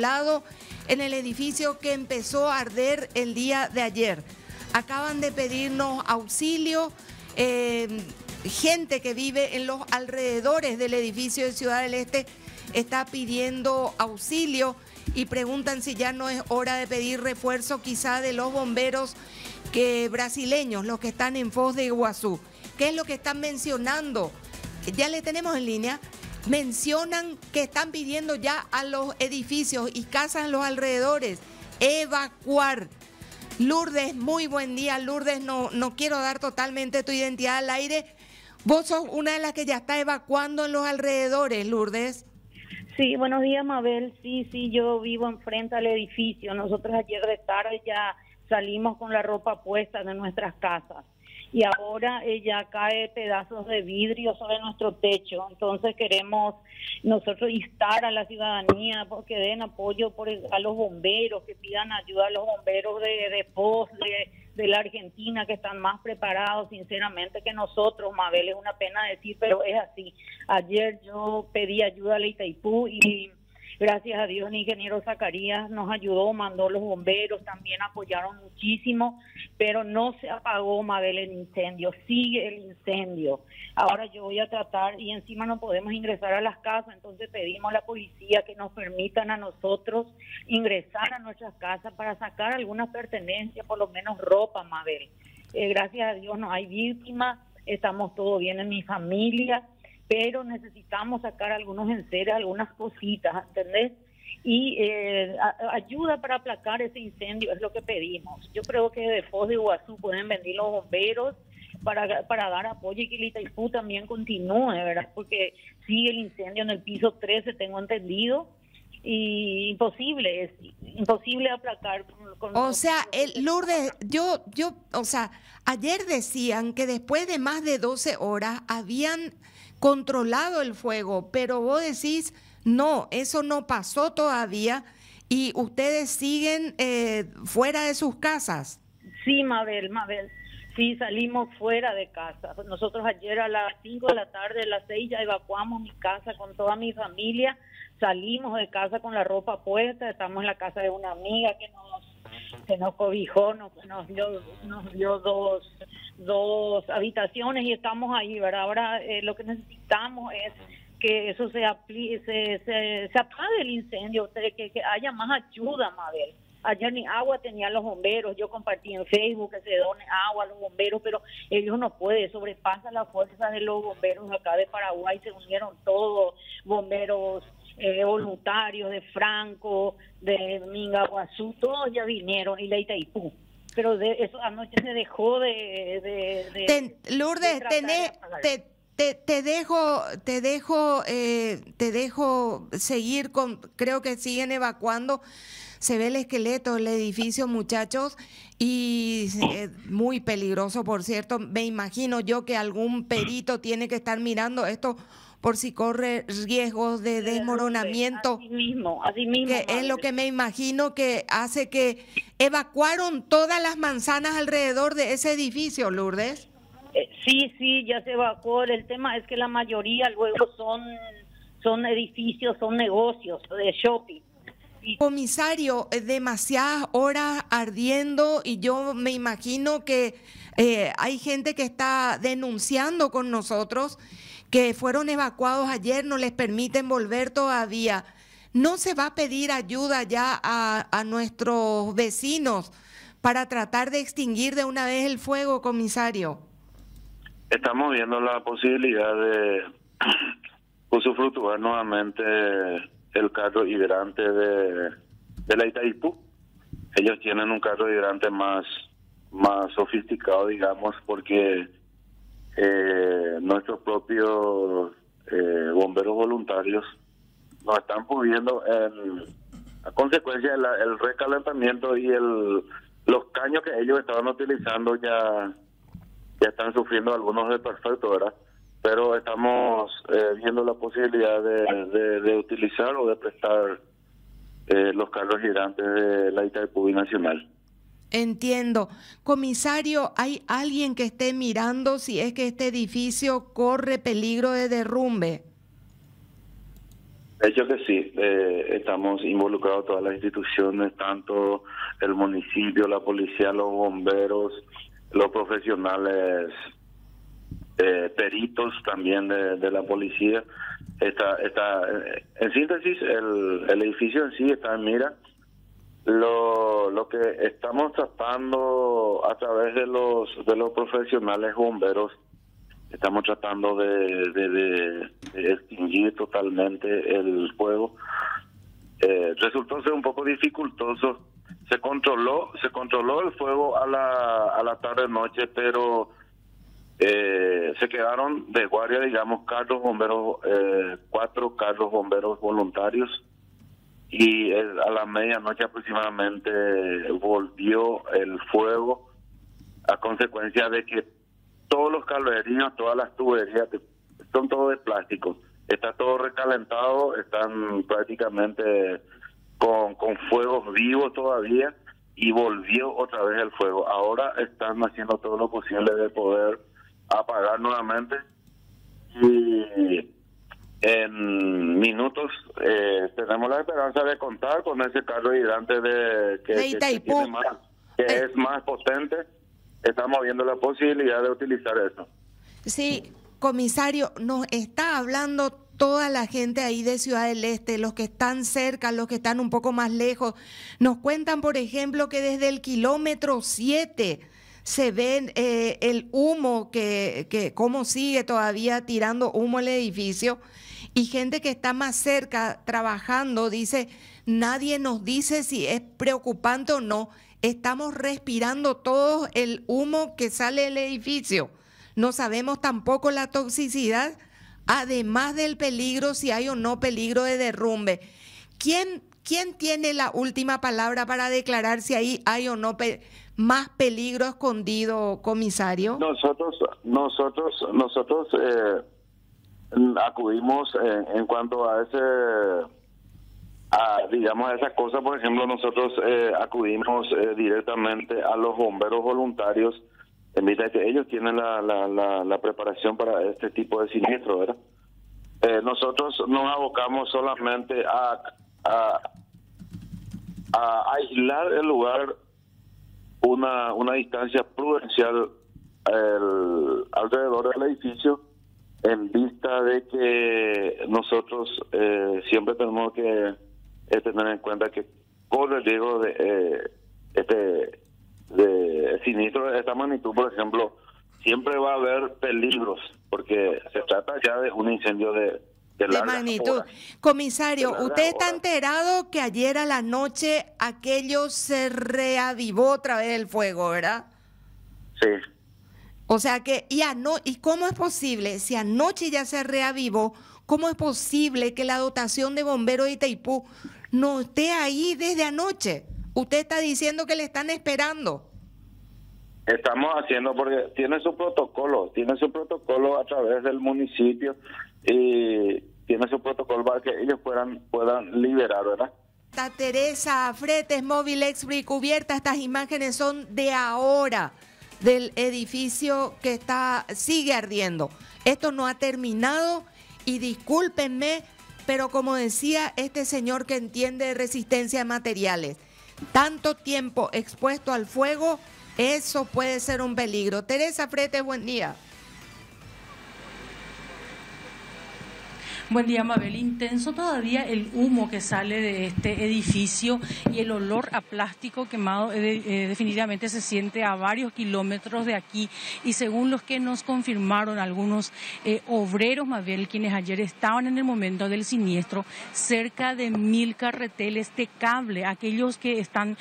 lado en el edificio que empezó a arder el día de ayer. Acaban de pedirnos auxilio, eh, gente que vive en los alrededores del edificio de Ciudad del Este está pidiendo auxilio y preguntan si ya no es hora de pedir refuerzo quizá de los bomberos que brasileños, los que están en Foz de Iguazú. ¿Qué es lo que están mencionando? Ya le tenemos en línea mencionan que están pidiendo ya a los edificios y casas en los alrededores evacuar. Lourdes, muy buen día. Lourdes, no, no quiero dar totalmente tu identidad al aire. Vos sos una de las que ya está evacuando en los alrededores, Lourdes. Sí, buenos días, Mabel. Sí, sí, yo vivo enfrente al edificio. Nosotros ayer de tarde ya salimos con la ropa puesta de nuestras casas y ahora ya cae pedazos de vidrio sobre nuestro techo. Entonces queremos nosotros instar a la ciudadanía porque den apoyo por a los bomberos, que pidan ayuda a los bomberos de, de POS, de, la Argentina, que están más preparados, sinceramente, que nosotros, Mabel, es una pena decir, pero es así. Ayer yo pedí ayuda a la Itaipú y Gracias a Dios, el ingeniero Zacarías nos ayudó, mandó los bomberos, también apoyaron muchísimo, pero no se apagó, Mabel, el incendio, sigue el incendio. Ahora yo voy a tratar y encima no podemos ingresar a las casas, entonces pedimos a la policía que nos permitan a nosotros ingresar a nuestras casas para sacar algunas pertenencias, por lo menos ropa, Mabel. Eh, gracias a Dios no hay víctimas, estamos todo bien en mi familia pero necesitamos sacar algunos enseres, algunas cositas, ¿entendés? Y eh, ayuda para aplacar ese incendio es lo que pedimos. Yo creo que de Foz de Iguazú pueden venir los bomberos para, para dar apoyo y que el Itaipú también continúe, ¿verdad? Porque sigue el incendio en el piso 13, tengo entendido, y imposible, es imposible aplacar. Con, o sea, el Lourdes, yo, yo, o sea, ayer decían que después de más de 12 horas habían controlado el fuego, pero vos decís, no, eso no pasó todavía y ustedes siguen eh, fuera de sus casas. Sí, Mabel, Mabel. Sí, salimos fuera de casa. Nosotros ayer a las 5 de la tarde, a las 6 ya evacuamos mi casa con toda mi familia. Salimos de casa con la ropa puesta. Estamos en la casa de una amiga que nos, que nos cobijó, nos, nos, dio, nos dio dos dos habitaciones y estamos ahí, ¿verdad? Ahora eh, lo que necesitamos es que eso se, se, se, apague el incendio, que, que haya más ayuda, Mabel. Ayer ni agua tenían los bomberos, yo compartí en Facebook que se done agua a los bomberos, pero ellos no pueden, sobrepasa la fuerza de los bomberos acá de Paraguay, se unieron todos, bomberos eh, voluntarios de Franco, de Mingaguazú, todos ya vinieron, y la Itaipú pero de eso anoche se dejó de... Lourdes, te, te, te, dejo, te dejo, eh, te dejo seguir con, creo que siguen evacuando. Se ve el esqueleto del edificio, muchachos, y es muy peligroso, por cierto. Me imagino yo que algún perito tiene que estar mirando esto por si corre riesgos de desmoronamiento. Así mismo, así mismo. Que es lo que me imagino que hace que evacuaron todas las manzanas alrededor de ese edificio, Lourdes. Eh, sí, sí, ya se evacuó. El tema es que la mayoría luego son, son edificios, son negocios de shopping. Comisario, eh, demasiadas horas ardiendo y yo me imagino que eh, hay gente que está denunciando con nosotros que fueron evacuados ayer no les permiten volver todavía. ¿No se va a pedir ayuda ya a, nuestros vecinos para tratar de extinguir de una vez el fuego, comisario? Estamos viendo la posibilidad de usufructuar nuevamente el carro hidrante de, de la Itaipú. Ellos tienen un carro hidrante más, más sofisticado, digamos, porque eh, nuestros propios eh, bomberos voluntarios nos están pudiendo, a consecuencia del recalentamiento y el los caños que ellos estaban utilizando ya ya están sufriendo algunos de perfecto, ¿verdad? Pero estamos eh, viendo la posibilidad de, de, utilizar o de prestar eh, los carros gigantes de la Itaipú Nacional. Entiendo. Comisario, ¿hay alguien que esté mirando si es que este edificio corre peligro de derrumbe? De hecho que sí, eh, estamos involucrados todas las instituciones, tanto el municipio, la policía, los bomberos, los profesionales eh, peritos también de, la policía. Está, está, en síntesis, el, el edificio en sí está en mira. Lo, lo que estamos tratando a través de los de los profesionales bomberos estamos tratando de, de, extinguir totalmente el fuego. Eh, resultó ser un poco dificultoso. Se controló se controló el fuego a la a la tarde noche pero eh, se quedaron de guardia digamos carros bomberos eh, cuatro carros bomberos voluntarios y a la medianoche aproximadamente volvió el fuego a consecuencia de que todos los calderillos, todas las tuberías son todo de plástico. Está todo recalentado, están prácticamente con, con fuegos vivos todavía y volvió otra vez el fuego. Ahora están haciendo todo lo posible de poder apagar nuevamente y en minutos eh, tenemos la esperanza de contar con ese carro hidrante de que, que, es más potente. Estamos viendo la posibilidad de utilizar eso. Sí, comisario, nos está hablando toda la gente ahí de Ciudad del Este, los que están cerca, los que están un poco más lejos. Nos cuentan, por ejemplo, que desde el kilómetro 7 se ve eh, el humo, que, cómo sigue todavía tirando humo el edificio y gente que está más cerca trabajando dice, nadie nos dice si es preocupante o no. Estamos respirando todo el humo que sale del edificio. No sabemos tampoco la toxicidad, además del peligro, si hay o no peligro de derrumbe. ¿Quién, quién tiene la última palabra para declarar si ahí hay o no más peligro escondido, comisario? Nosotros, nosotros, nosotros eh, acudimos en, cuanto a ese a, digamos a esas cosas por ejemplo nosotros eh, acudimos eh, directamente a los bomberos voluntarios en de que ellos tienen la, la, la, preparación para este tipo de siniestro verdad eh, nosotros nos abocamos solamente a, a aislar el lugar una una distancia prudencial el, alrededor del edificio en vista de que nosotros eh, siempre tenemos que eh, tener en cuenta que corre el riesgo de eh, este de sinistro de esta magnitud, por ejemplo, siempre va a haber peligros porque se trata ya de un incendio de de, magnitud. Comisario, usted está enterado que ayer a la noche aquello se reavivó otra vez el fuego, ¿verdad? Sí. O sea que, y, no ¿y cómo es posible, si anoche ya se reavivó, cómo es posible que la dotación de bomberos de Itaipú no esté ahí desde anoche? Usted está diciendo que le están esperando. Estamos haciendo porque tiene su protocolo, tiene su protocolo a través del municipio y tiene su protocolo para que ellos puedan puedan liberar, ¿verdad? Teresa Fretes, Móvil Express cubierta, estas imágenes son de ahora del edificio que está sigue ardiendo. Esto no ha terminado y discúlpenme, pero como decía este señor que entiende de resistencia de materiales, tanto tiempo expuesto al fuego, eso puede ser un peligro. Teresa Frete, buen día. Buen día, Mabel. Intenso todavía el humo que sale de este edificio y el olor a plástico quemado eh, eh, definitivamente se siente a varios kilómetros de aquí. Y según los que nos confirmaron algunos eh, obreros, Mabel, quienes ayer estaban en el momento del siniestro, cerca de mil carreteles de cable, aquellos que están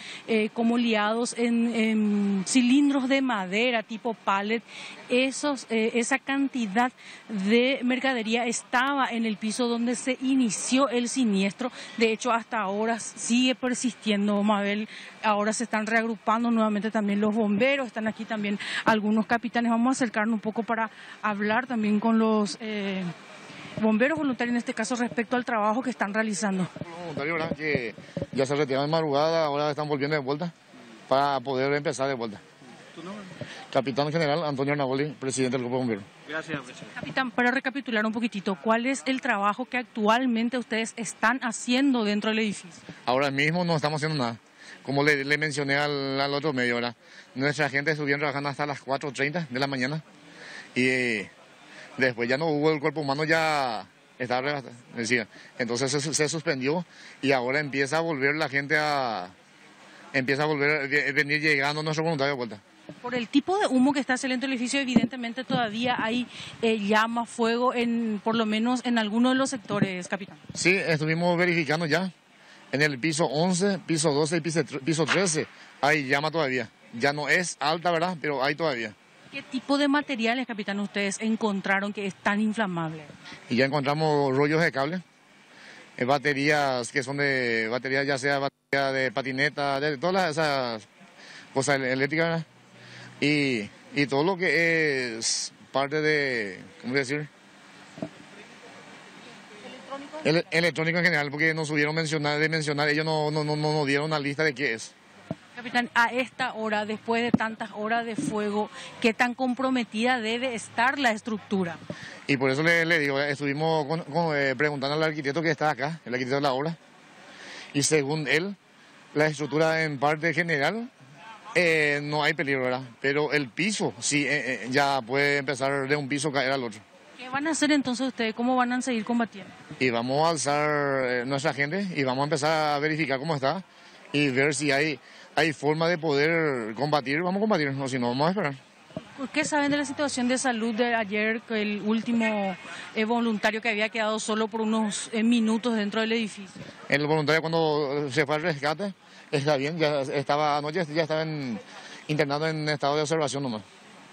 como liados en, cilindros de madera tipo pallet, esos, esa cantidad de mercadería estaba en el piso donde se inició el siniestro. De hecho, hasta ahora sigue persistiendo, Mabel. Ahora se están reagrupando nuevamente también los bomberos, están aquí también algunos capitanes. Vamos a acercarnos un poco para hablar también con los... Eh, bomberos voluntarios en este caso respecto al trabajo que están realizando. Voluntarios, ya se retiraron de madrugada, ahora están volviendo de vuelta para poder empezar de vuelta. Capitán General Antonio Arnaboli, presidente del Grupo Bombero. Gracias, presidente. Capitán, para recapitular un poquitito, ¿cuál es el trabajo que actualmente ustedes están haciendo dentro del edificio? Ahora mismo no estamos haciendo nada. Como le, mencioné al, otro medio, ¿verdad? Nuestra gente estuvieron trabajando hasta las 4.30 de la mañana y después ya no hubo el cuerpo humano, ya estaba decía. Entonces se, se suspendió y ahora empieza a volver la gente a... Empieza a volver, a venir llegando nuestro voluntario de vuelta. Por el tipo de humo que está saliendo del edificio, evidentemente todavía hay eh, llama, fuego, en, por lo menos en algunos de los sectores, capitán. Sí, estuvimos verificando ya. En el piso 11, piso 12 y piso, piso 13 hay llama todavía. Ya no es alta, ¿verdad? Pero hay todavía. ¿Qué tipo de materiales, capitán, ustedes encontraron que es tan inflamable? Y ya encontramos rollos de cable, eh, baterías que son de baterías, ya sea batería de patineta, de todas esas cosas eléctricas, y, y todo lo que es parte de, ¿cómo decir? El, electrónico en general, porque nos subieron mencionar, de mencionar, ellos no, no, no, nos dieron una lista de qué es. Capitán, a esta hora, después de tantas horas de fuego, ¿qué tan comprometida debe estar la estructura? Y por eso le, digo, estuvimos eh, preguntando al arquitecto que está acá, el arquitecto de la obra, y según él, la estructura en parte general eh, no hay peligro, ¿verdad? Pero el piso, sí, eh, eh, ya puede empezar de un piso caer al otro. ¿Qué van a hacer entonces ustedes? ¿Cómo van a seguir combatiendo? Y vamos a alzar nuestra gente y vamos a empezar a verificar cómo está y ver si hay, hay forma de poder combatir. Vamos a combatir, o si no, vamos a esperar. ¿Qué saben de la situación de salud de ayer, el último voluntario que había quedado solo por unos minutos dentro del edificio? El voluntario cuando se fue al rescate está bien, ya estaba anoche, ya estaba internado en estado de observación nomás.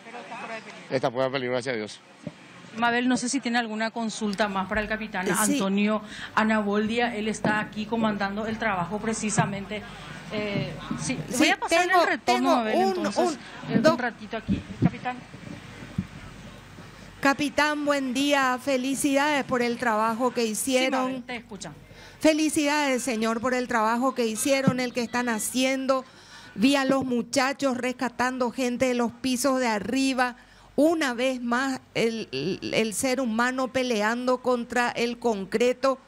Pero está fuera de peligro. Está fuera de peligro, gracias a Dios. Mabel, no sé si tiene alguna consulta más para el capitán Antonio Anaboldia. Él está aquí comandando el trabajo precisamente. Eh, sí, voy a pasar el retorno, Mabel, un, entonces, un, un ratito aquí. Capitán. Capitán, buen día. Felicidades por el trabajo que hicieron. Sí, te escuchan. Felicidades, Señor, por el trabajo que hicieron, el que están haciendo. Vi a los muchachos rescatando gente de los pisos de arriba. Una vez más, el, ser humano peleando contra el concreto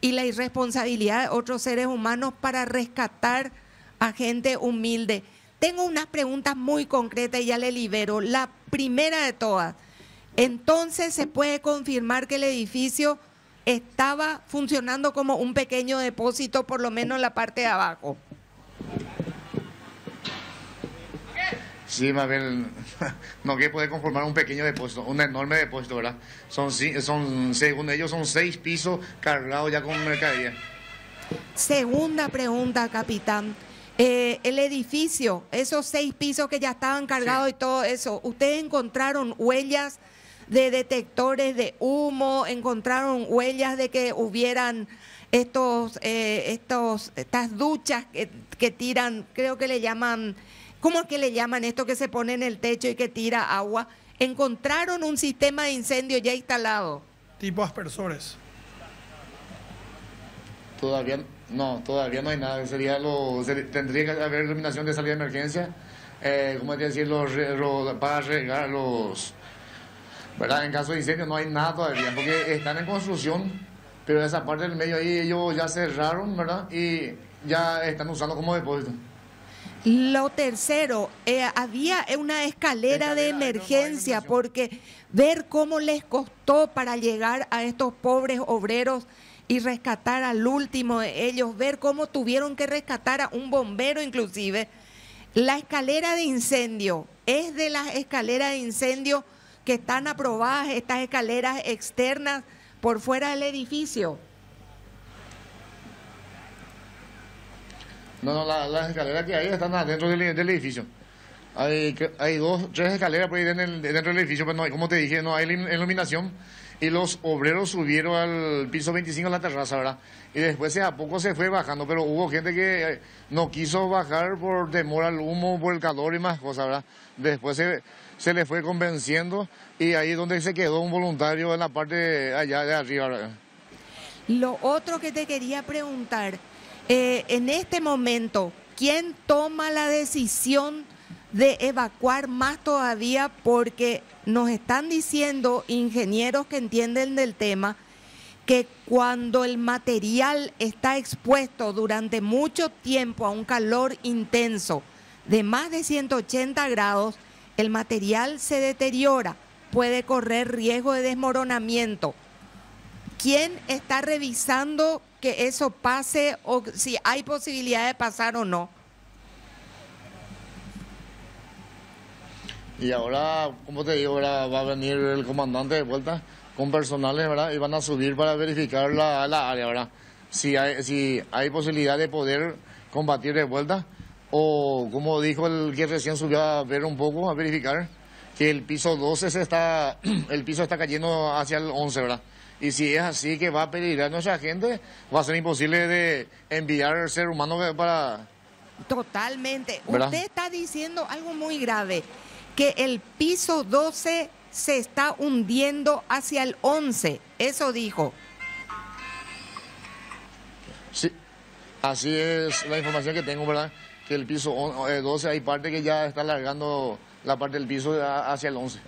y la irresponsabilidad de otros seres humanos para rescatar a gente humilde. Tengo unas preguntas muy concretas y ya le libero. La primera de todas, entonces se puede confirmar que el edificio estaba funcionando como un pequeño depósito, por lo menos en la parte de abajo. Sí, Mabel, no que puede conformar un pequeño depósito, un enorme depósito, ¿verdad? Son, son según ellos, son seis pisos cargados ya con mercadería. Segunda pregunta, capitán. Eh, el edificio, esos seis pisos que ya estaban cargados y todo eso, ¿ustedes encontraron huellas de detectores de humo, encontraron huellas de que hubieran estos, eh, estos, estas duchas que, tiran, creo que le llaman, ¿cómo es que le llaman esto que se pone en el techo y que tira agua? Encontraron un sistema de incendio ya instalado. Tipo aspersores. Todavía no, todavía no hay nada. Sería lo, tendría que haber iluminación de salida de emergencia, eh, como decir, los, para regar los ¿verdad? En caso de incendio no hay nada todavía, porque están en construcción, pero esa parte del medio ahí ellos ya cerraron, ¿verdad? Y ya están usando como depósito. Lo tercero, eh, había una escalera, de emergencia porque ver cómo les costó para llegar a estos pobres obreros y rescatar al último de ellos, ver cómo tuvieron que rescatar a un bombero inclusive. La escalera de incendio es de las escaleras de incendio que están aprobadas estas escaleras externas por fuera del edificio? No, no, las escaleras que hay están dentro del, edificio. Hay, hay dos, tres escaleras por ahí dentro, dentro del edificio, pero no como te dije, no hay iluminación. Y los obreros subieron al piso 25 en la terraza, ¿verdad? Y después a poco se fue bajando, pero hubo gente que no quiso bajar por temor al humo, por el calor y más cosas, ¿verdad? Después se, se le fue convenciendo y ahí es donde se quedó un voluntario en la parte allá de arriba. Lo otro que te quería preguntar, eh, en este momento, ¿quién toma la decisión de evacuar más todavía porque nos están diciendo ingenieros que entienden del tema que cuando el material está expuesto durante mucho tiempo a un calor intenso de más de 180 grados, el material se deteriora, puede correr riesgo de desmoronamiento. ¿Quién está revisando que eso pase o si hay posibilidad de pasar o no? Y ahora, como te digo, ahora va a venir el comandante de vuelta con personales, ¿verdad? Y van a subir para verificar la, la área, ¿verdad? Si hay, si hay posibilidad de poder combatir de vuelta o como dijo el que recién subió a ver un poco, a verificar, que el piso 12 se está, el piso está cayendo hacia el 11, ¿verdad? Y si es así que va a pedir a nuestra gente, va a ser imposible de enviar ser humano para... Totalmente. Usted está diciendo algo muy grave que el piso 12 se está hundiendo hacia el 11. Eso dijo. Sí, así es la información que tengo, ¿verdad? Que el piso 12 eh, hay parte que ya está alargando la parte del piso hacia el 11.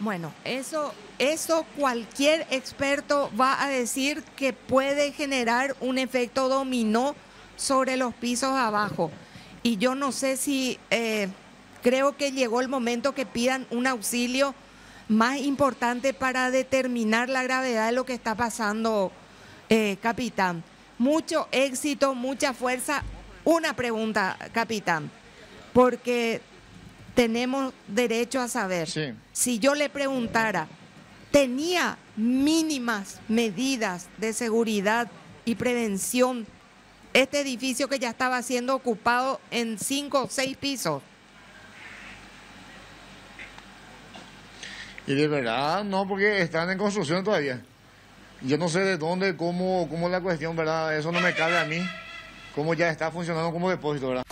Bueno, eso, eso cualquier experto va a decir que puede generar un efecto dominó sobre los pisos abajo. Y yo no sé si eh, creo que llegó el momento que pidan un auxilio más importante para determinar la gravedad de lo que está pasando, eh, capitán. Mucho éxito, mucha fuerza. Una pregunta, capitán, porque tenemos derecho a saber. Si yo le preguntara, ¿tenía mínimas medidas de seguridad y prevención este edificio que ya estaba siendo ocupado en cinco o seis pisos? Y de verdad, no, porque están en construcción todavía. Yo no sé de dónde, cómo, cómo es la cuestión, ¿verdad? Eso no me cabe a mí. Cómo ya está funcionando como depósito, ¿verdad?